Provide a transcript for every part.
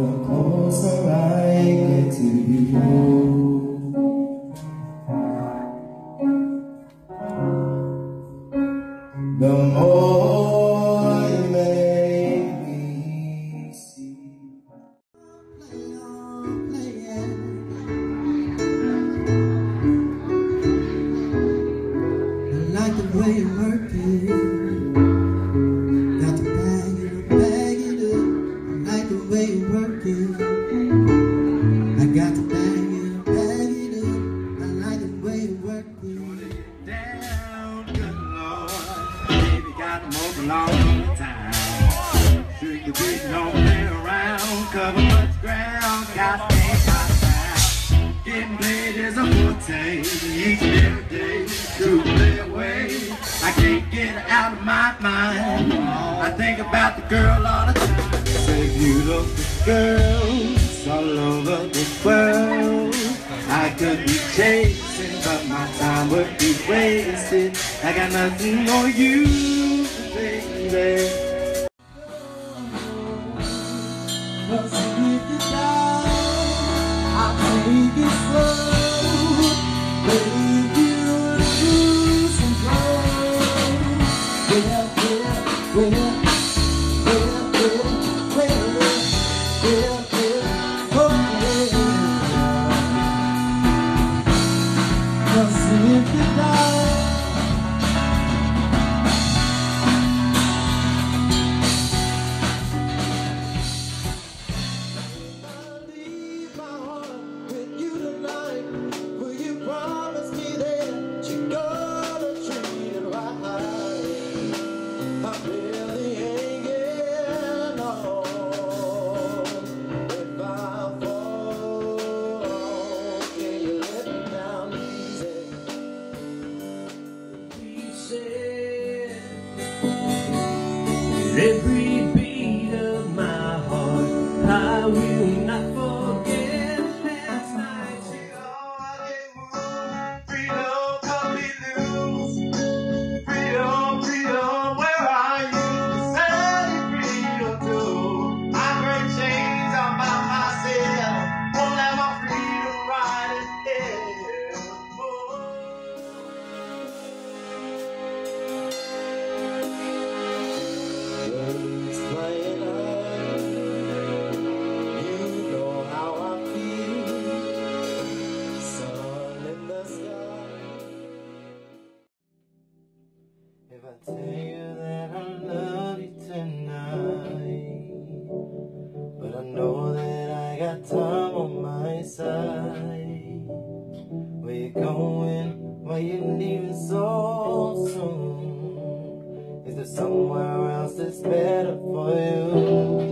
the closer I get to you. The more the. I got to bag it bag it up. I like the way you work down, good Lord. Baby got to move along the time. You be no play around, cover much ground, got to my sound. Getting played is a forte, each and every day, to play away. I can't get out of my mind. I think about the girl all the time. Girls all over the world. I could be chasing, but my time would be wasted. I got nothing on you, baby. Cause you down, I'll take it every beat of my heart, I will not tell you that I love you tonight, but I know that I got time on my side. Where you going? Why you leaving so soon? Is there somewhere else that's better for you?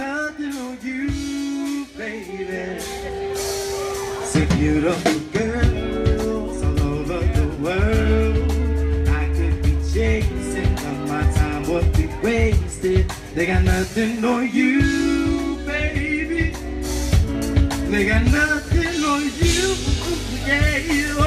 Nothing on you, baby. See beautiful girls all over the world. I could be chasing, but my time would be wasted. They got nothing on you, baby. They got nothing on you, yeah.